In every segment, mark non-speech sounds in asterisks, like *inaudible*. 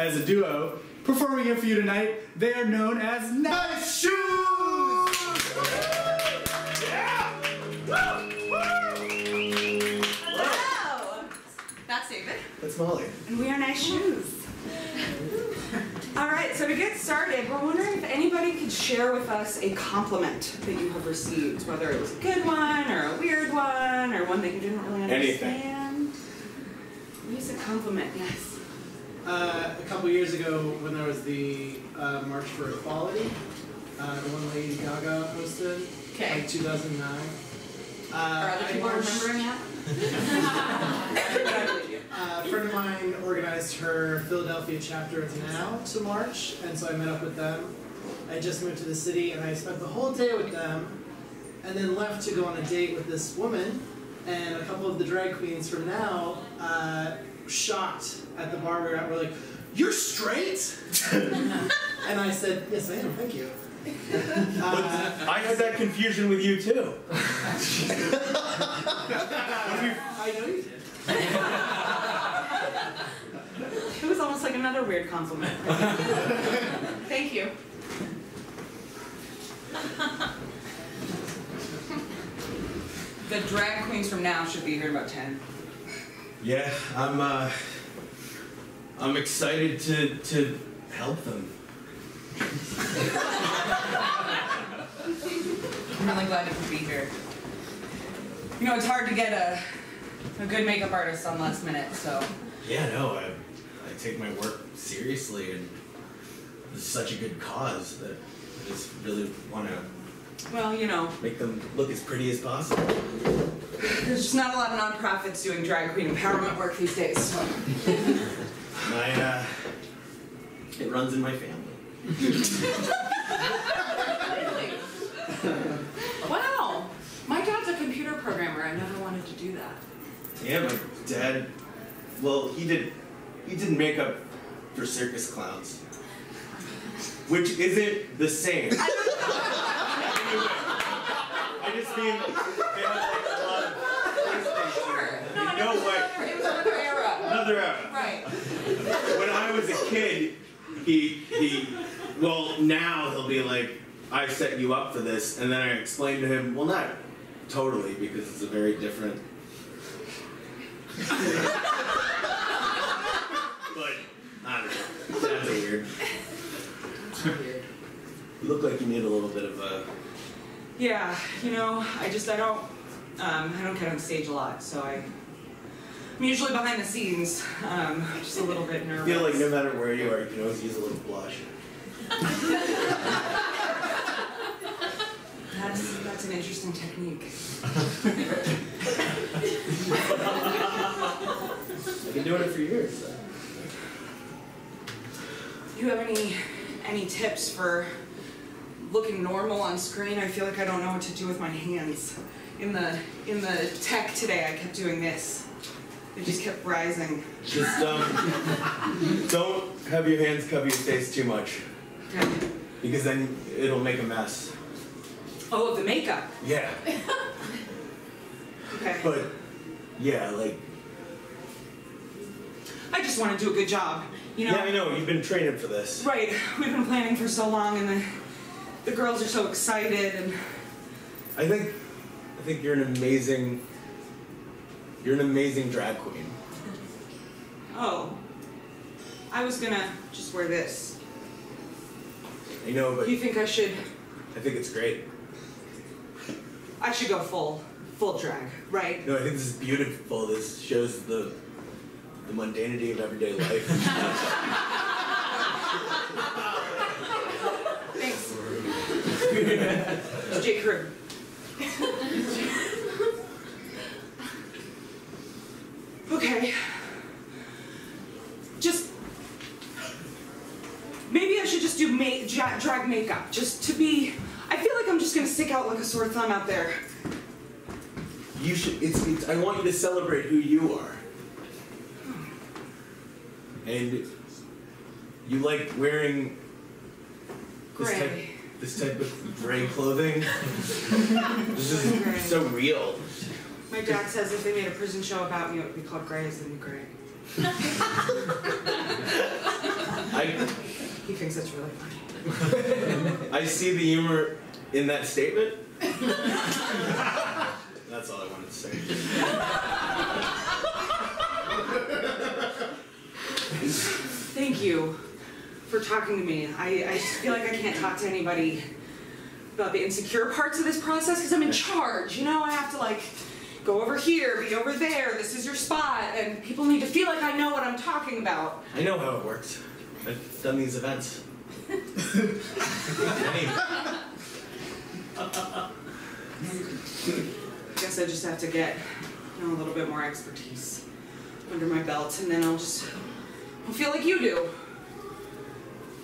as a duo. Performing here for you tonight, they are known as Nice Shoes! Yeah! Woo! Woo! Hello! That's David. That's Molly. And we are Nice Shoes. All right, so to get started, we're wondering if anybody could share with us a compliment that you have received, whether it was a good one or a weird one or one that you didn't really understand. Anything. understand. Use a compliment, yes. Uh, a couple years ago, when there was the uh, March for Equality, uh, the one Lady Gaga hosted, Okay. like 2009. Uh, Are other people remembering that? I believe you. Uh, a friend of mine organized her Philadelphia chapter of NOW to march, and so I met up with them. I just moved to the city, and I spent the whole day with them, and then left to go on a date with this woman. And a couple of the drag queens from NOW, uh, shocked at the bar we were at, were like, "You're straight?" *laughs* and I said, "Yes, I am. Thank you." Uh, I had that confusion with you too. I know you did. It was almost like another weird compliment. Thank you. The drag queens from now should be here in about 10. Yeah, I'm uh I'm excited to to help them. I'm really glad you could be here. You know, it's hard to get a, a good makeup artist on last minute, so. Yeah, no, I I take my work seriously and it's such a good cause that I just really wanna Well, you know, make them look as pretty as possible. There's just not a lot of nonprofits doing drag queen empowerment work these days, so. My uh it runs in my family. really? Wow! My dad's a computer programmer. I never wanted to do that. Yeah, my dad well, he did he did makeup for circus clowns. Which isn't the same. I *laughs* just mean they have like a lot of PlayStation. No, No it was way. another- It was another era. Another era. Right. When I was a kid, he he well now he'll be like, I set you up for this, and then I explained to him, well not totally because it's a very different *laughs* but I don't know. That's weird. You look like you need a little bit of a Yeah, you know, I just I don't um, I don't get on stage a lot, so I I'm usually behind the scenes, um, just a little bit nervous. I feel like no matter where you are, you can always use a little blush. That's that's an interesting technique. I've been doing it for years. So. Do you have any any tips for looking normal on screen? I feel like I don't know what to do with my hands. In the in the tech today, I kept doing this. It just kept rising. Just um, don't have your hands cover your face too much Okay. because then it'll make a mess. Oh, the makeup. Yeah, *laughs* Okay. but yeah, like I just want to do a good job. You know. yeah, I know you've been training for this. Right. *laughs* We've been planning for so long, and the the girls are so excited, and I think I think you're an amazing you're an amazing drag queen. oh, I was gonna just wear this. I know, but You think I should? I think it's great. I should go full full drag, right? No, I think this is beautiful. This shows the the mundanity of everyday life. *laughs* Thanks. *laughs* J. Crew. Okay. Just maybe I should just do ma- dra- drag makeup, just to be. I feel like I'm just gonna stick out like a sore thumb out there. you should. It's, it's. I want you to celebrate who you are. And you like wearing this type, this type of gray clothing. *laughs* this is so real. My dad says if they made a prison show about me, it would be called Grey is the New Grey. I He thinks that's really funny. I see the humor in that statement. That's all I wanted to say. Thank you for talking to me. I, I just feel like I can't talk to anybody about the insecure parts of this process because I'm in charge. You know, I have to like go over here, be over there, this is your spot, and people need to feel like I know what I'm talking about. I know how it works. I've done these events. I guess I just have to get you know, a little bit more expertise under my belt, and then I'll just I'll feel like you do.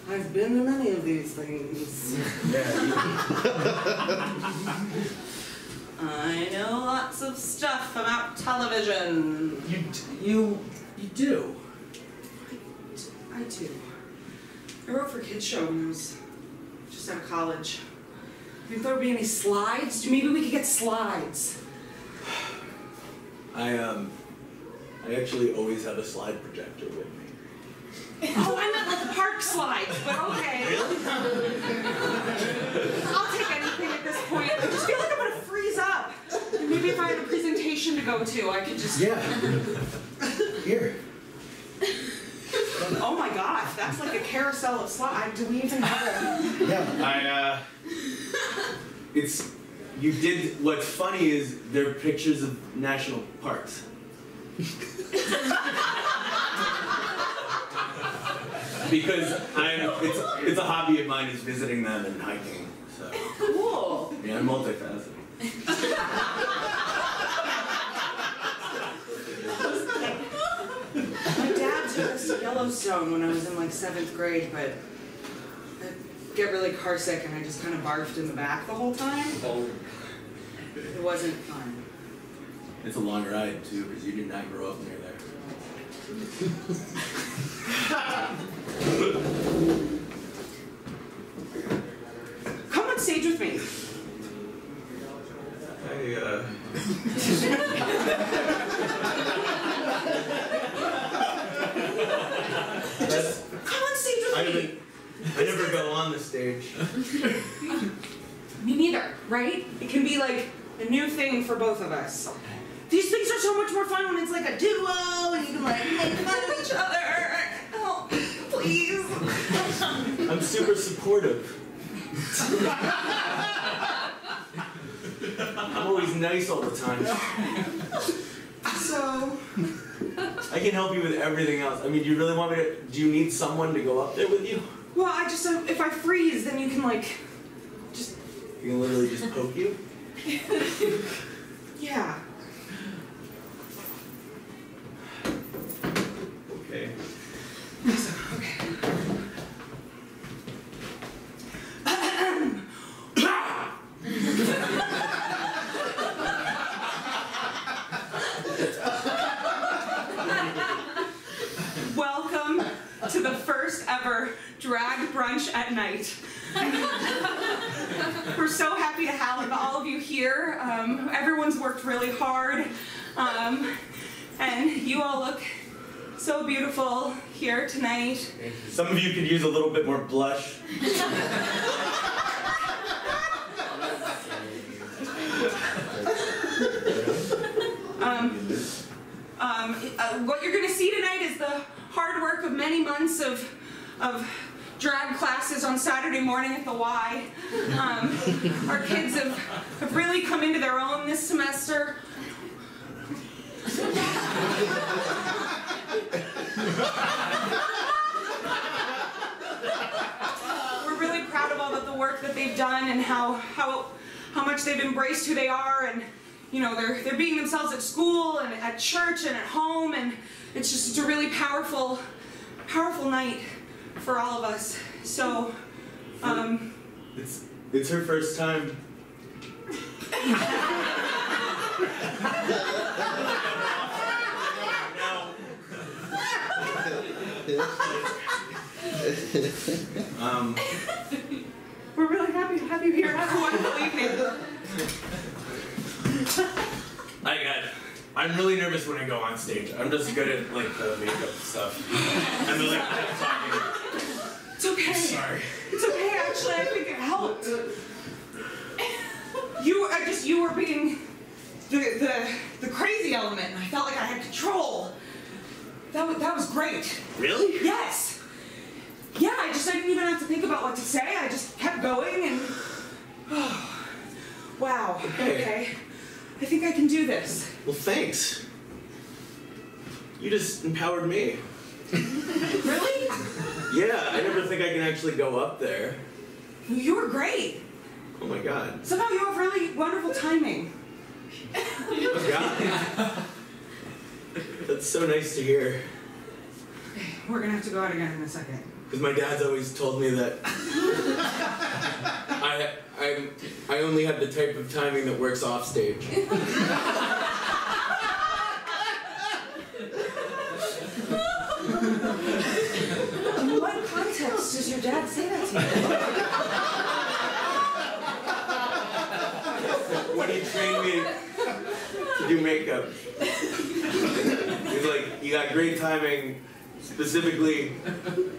I've been to many of these things. Yeah, *laughs* I know lots of stuff about television. you, you, you, you do. I do. I wrote for Kids Show when I was just out of college. I think there would be any slides. Maybe we could get slides. *sighs* I um, I actually always have a slide projector with me. Oh, I meant like the park slides, but okay. *laughs* I'll take anything at this point. I just feel like I'm gonna freeze up. And maybe if I had a presentation to go to, I could just. Yeah. Here. Oh my gosh, that's like a carousel of slides. Do we even have a? Yeah. I uh, it's you did. What's funny is they're pictures of national parks. because I'm, it's it's a hobby of mine is visiting them and hiking. So Cool. yeah, I'm multifaceted. My dad took us to Yellowstone when I was in like seventh grade, but I get really car sick and I just kind of barfed in the back the whole time. It wasn't fun. It's a long ride too, because you did not grow up near there. Come on stage with me. I uh. That's, Come on stage with I me. haven't. I never go on the stage. Me neither, right? It can be like a new thing for both of us. These things are so much more fun when it's like a duo and you can like make fun of each other. Oh, please. I'm super supportive. *laughs* I'm always nice all the time. *laughs* So, I can help you with everything else. I mean, do you really want me to? Do you need someone to go up there with you? well, I just, uh, if I freeze, then you can like, just, You can literally just poke you. *laughs* yeah. Okay. Okay. Welcome to the first ever drag brunch at night. We're so happy to have all of you here. Um, everyone's worked really hard, um, and you all look so beautiful here tonight. Some of you could use a little bit more blush. Um, um, uh, what you're going to see tonight is the hard work of many months of, of drag classes on Saturday morning at the Y. Um, our kids have, have really come into their own this semester. We're really proud of all of the work that they've done and how, how, how much they've embraced who they are and you know they're they're being themselves at school and at church and at home and it's just it's a really powerful powerful night for all of us so um It's it's her first time. um, we're really happy to have you here have a wonderful evening I got. I'm really nervous when I go on stage. I'm just good at like the makeup stuff. I'm really good at talking. It's okay. I'm sorry. It's okay. Actually, I think it helped. you, I just you were being the the the crazy element. I felt like I had control. That was, that was great. Really? Yes. Yeah, I just I didn't even have to think about what to say. I just kept going and. Oh, *sighs* wow. okay. okay. I think I can do this. Well, thanks. You just empowered me. *laughs* Really? Yeah, I never think I can actually go up there. You were great. Oh my god. Somehow you have really wonderful timing. Oh god. *laughs* That's so nice to hear. We're gonna have to go out again in a second. Because my dad's always told me that *laughs* I I I only have the type of timing that works off stage. In what context does your dad say that to you? when he trained me to do makeup. He's like, you got great timing, specifically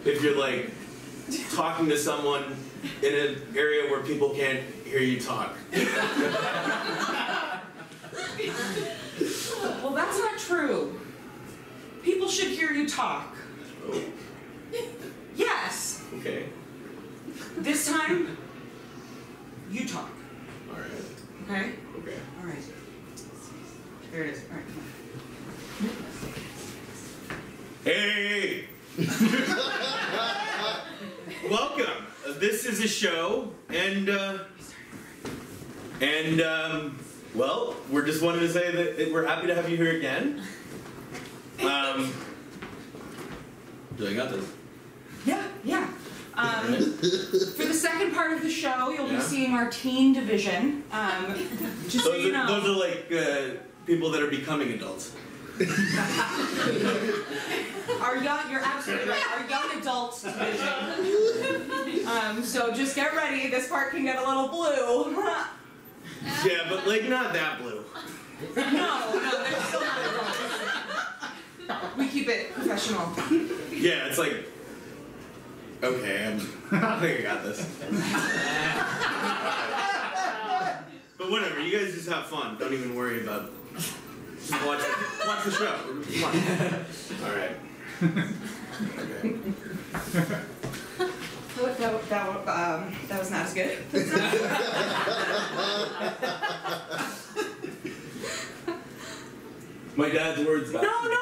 if you're like talking to someone in an area where people can't hear you talk. Well, that's not true. People should hear you talk. Oh, Yes. okay. This time, you talk. Alright. Okay? Okay. All right. There it is. All right, come on. Hey! Welcome. This is a show, and uh, and um, well, we're just wanted to say that that we're happy to have you here again. Um, Do I got this? Yeah, yeah. Um, for the second part of the show, you'll Yeah. be seeing our teen division. Um, just so those you are know. those are like uh, people that are becoming adults. *laughs* Our young, you're absolutely right. Our young adults division. *laughs* Um, so just get ready. This part can get a little blue. *laughs* Yeah, but like not that blue. no, there's still blue. We keep it professional. Yeah, it's like. Okay, I'm, *laughs* I think I got this. but whatever, you guys just have fun. Don't even worry about. it. Just watch, watch the show. All right. That, that, that, um, that was not as good. My dad's words no, no, no.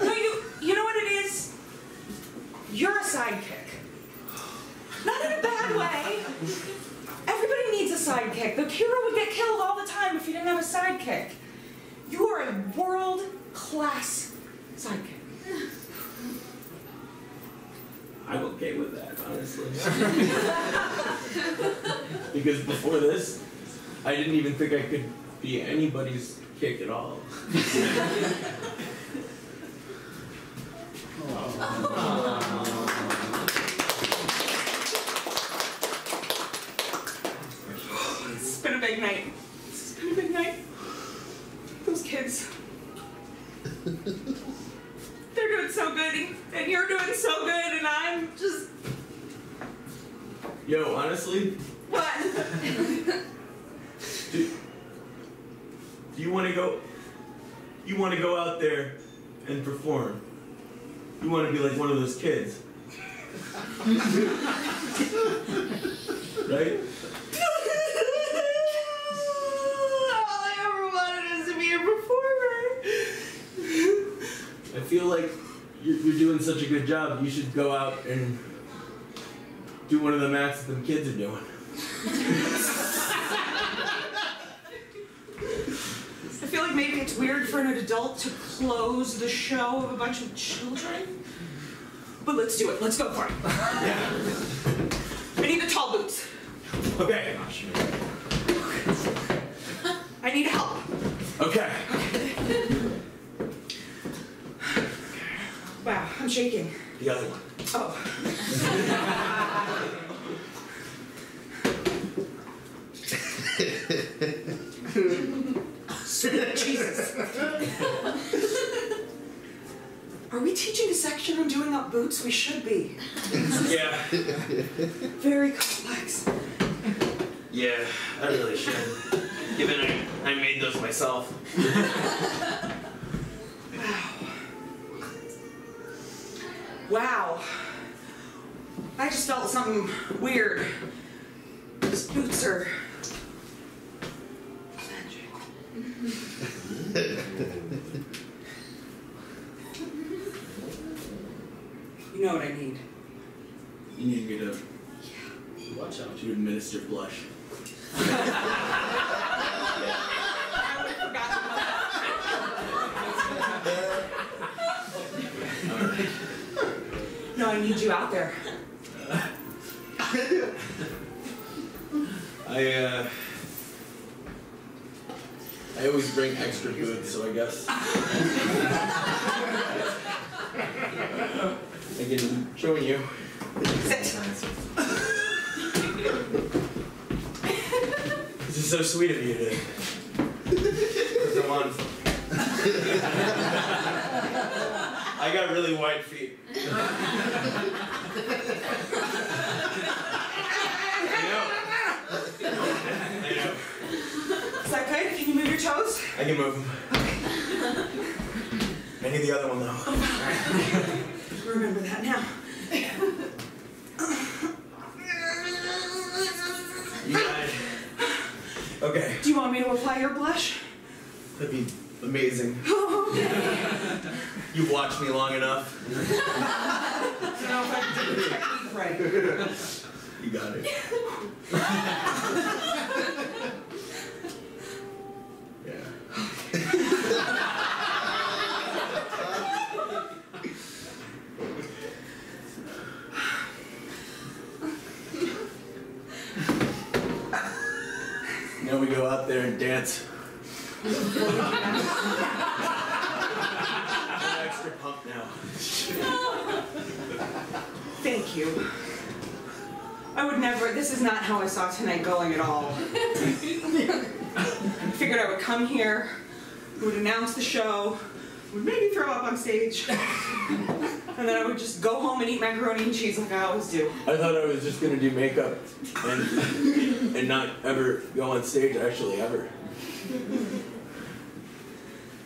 No, *laughs* you, you know what it is? You're a sidekick. Not in a bad way. Everybody needs a sidekick. The hero would get killed all the time if he didn't have a sidekick. You are a world class sidekick. *sighs* I'm okay with that, honestly. *laughs* because before this, I didn't even think I could be anybody's kick at all. It's *laughs* oh been a big night. It's been a big night. Those kids. They're doing so good, and- and you're doing so good, and I'm just. Yo, honestly, What? Do, do you want to go? You want to go out there and perform? You want to be like one of those kids, right? All I ever wanted was to be a performer. I feel like you're, you're doing such a good job. You should go out and do one of the acts that them kids are doing. I feel like maybe it's weird for an adult to close the show of a bunch of children. But let's do it. Let's go for it. Yeah. I need the tall boots. Okay. I need help. Okay. Wow, I'm shaking. The other one. Oh. *laughs* Jesus. Are we teaching a section on doing up boots? We should be. *laughs* Yeah. Very complex. Yeah, I really should. Given I, I made those myself. Wow. I just felt something weird. These boots are magic. *laughs* know what I need. You need me to watch out to administer blush. *laughs* No, I need you out there. I uh I always bring extra boots, so I guess *laughs* I can join you. *laughs* This is so sweet of you to put them on. I got really wide feet. I know. I know. Is that good? Can you move your toes? I can move them. I need the other one though. *laughs* Remember that now. You got it. Okay, Do you want me to apply your blush? that'd be amazing. *laughs* You've watched me long enough. *laughs* I don't know if I did the technique right. You got it. *laughs* yeah. There and dance. I'm extra pumped now. Thank you. I would never, this is not how I saw tonight going at all. I figured I would come here, would announce the show, would maybe throw up on stage, and then I would just go home and eat macaroni and cheese like I always do. I thought I was just gonna do makeup and and not ever go on stage actually ever.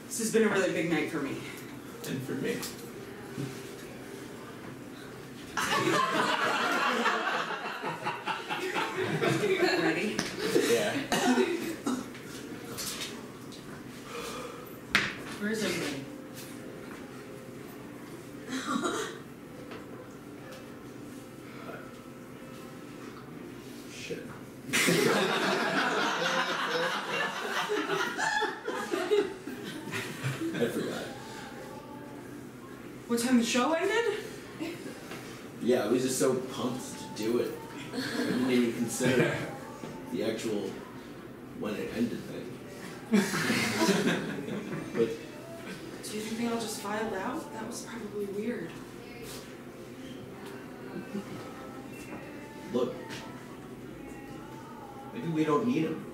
This has been a really big night for me. And for me. *laughs* Ready? Yeah. Where's everybody? Shit. I forgot. What time the show ended? Yeah, I was just so pumped to do it. I didn't even consider the actual when it ended thing. *laughs* but Do you think they all just filed out? That was probably weird. look, maybe we don't need him.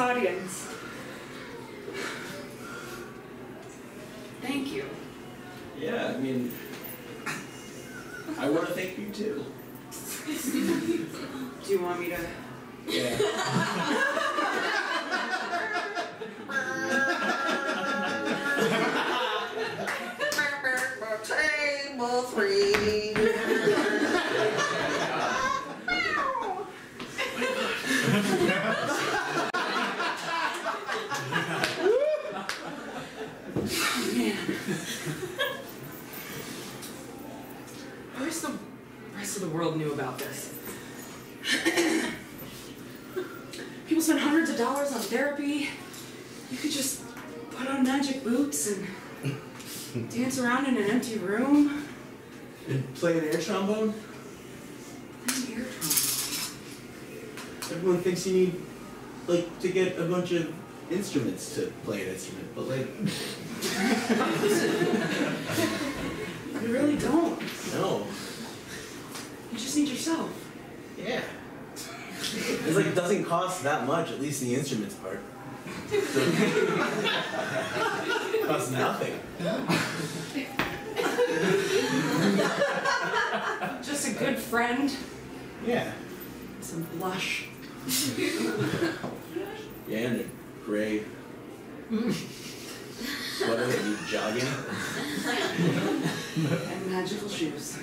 Audience. Thank you. Yeah, I mean, I want to thank you too. *laughs* Do you want me to? Yeah. Table *laughs* *laughs* three. Man. of the world knew about this. People spend hundreds of dollars on therapy. You could just put on boots and dance around in an empty room. And play an air trombone? An ear trombone. Everyone thinks you need, like, to get a bunch of instruments to play an instrument, but like, *laughs* You really don't. no. You just need yourself. Yeah. It's like it doesn't cost that much, at least the instruments part. It nothing. Just a good friend. Yeah. Some blush. Yeah, and a gray sweater that you jogging. And magical shoes.